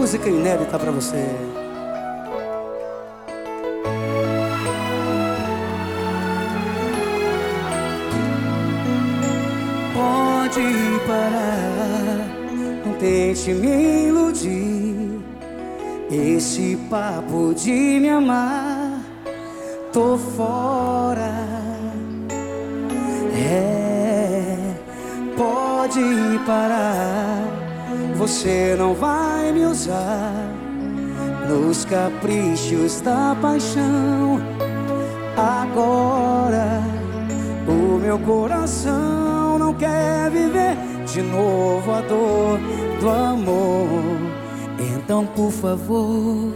música inédita pra você. Pode parar, não tente me iludir. Esse papo de me amar, tô fora. É, pode parar, você não vai me usar nos caprichos da paixão. Agora, o meu coração não quer viver de novo a dor do amor. Então, por favor,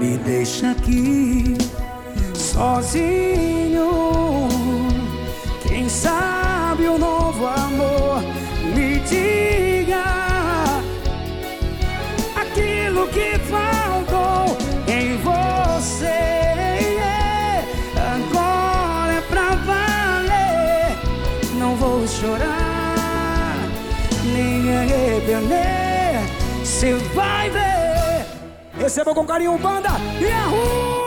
me deixa aqui sozinho. Não vou chorar, nem arrepender. Cê vai ver. Receba com carinho, banda Yahoo!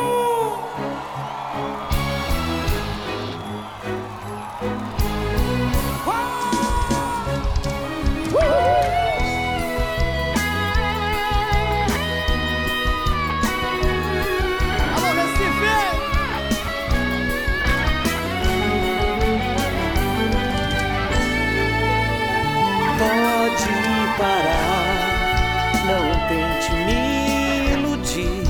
Parar, não tente me iludir.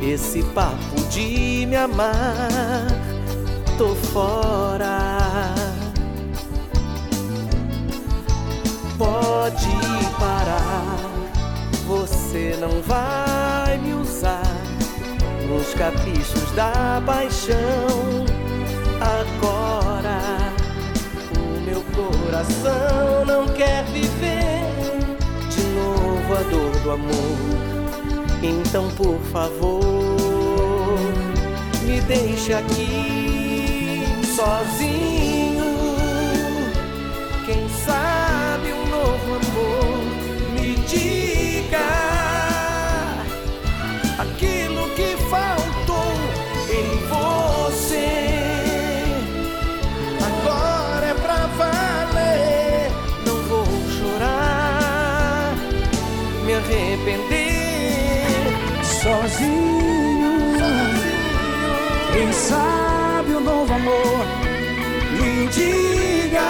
Esse papo de me amar, tô fora. Pode parar, você não vai me usar nos caprichos da paixão. Agora o meu coração não quer viver a dor do amor. Então, por favor, me deixe aqui sozinho. Me arrepender. Sozinho, quem sabe o novo amor me diga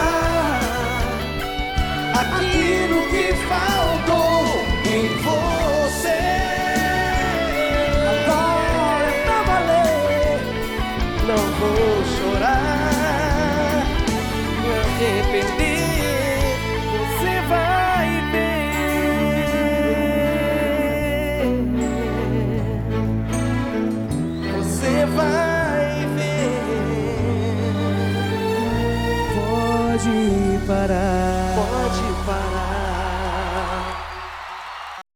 aquilo que faltou em você. Agora é pra valer. Não vou chorar, me arrepender. pode parar. Pode parar.